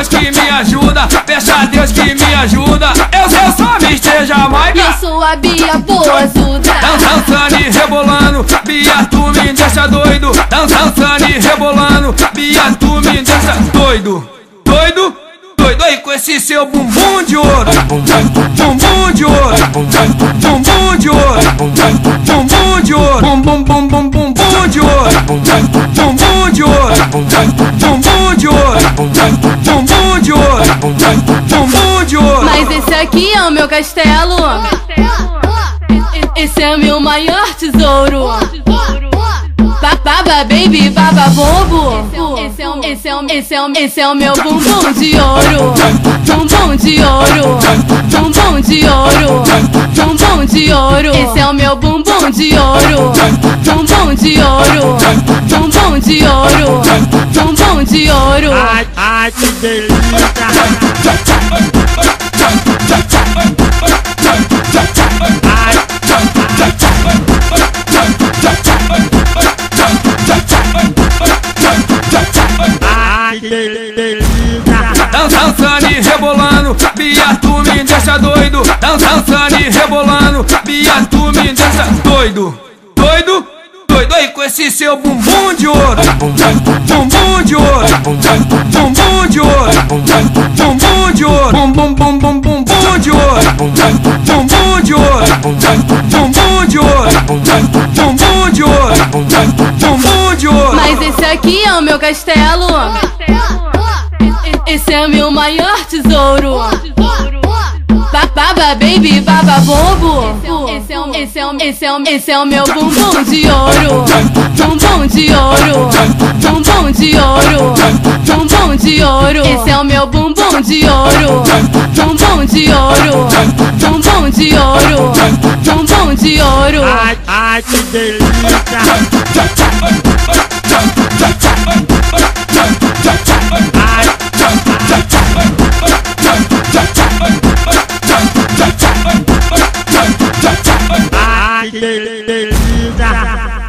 Deus que me ajuda, peço a Deus que me ajuda. Eu, eu só esteja mais. Eu sou a Bia Boazuda. Dançando e rebolando, Bia, tu me deixa doido. Dançando e rebolando, Bia, tu me deixa doido. Doido, doido aí com esse seu bumbum de ouro. Bumbum de ouro, bumbum de ouro, aqui é o meu castelo. Esse é meu maior tesouro. Ba- Baba baby, baba bobo. Esse é o, esse é o, esse é o, esse é o meu bumbum de ouro. Bumbum de ouro. Bumbum de ouro. Bumbum de ouro. Esse é o meu bumbum de ouro. Bumbum de ouro. Bumbum de ouro. Bumbum de ouro. Ai, ai, que delícia. Dançando rebolando, Bia, tu doido. Dançando e rebolando, Bia, tu me deixa doido. Doido, doido aí com esse seu bumbum de ouro. Bumbum de ouro, bumbum de ouro, bumbum de ouro, bum bum bum bum bum bum de ouro. Bumbum de ouro, bumbum de ouro, bumbum de ouro, bumbum de ouro. Mas esse aqui é o meu castelo. Esse é meu maior tesouro. Ba- Baba baby, baba bobo. Esse é o, esse é o, esse é o, esse é o meu bumbum de ouro. Bumbum de ouro. Bumbum de ouro. Bumbum de ouro. Esse é o meu bumbum de ouro. Bumbum de ouro. Bumbum de ouro. Bumbum de ouro. Ai, ai, que delícia. Dei, dei, de,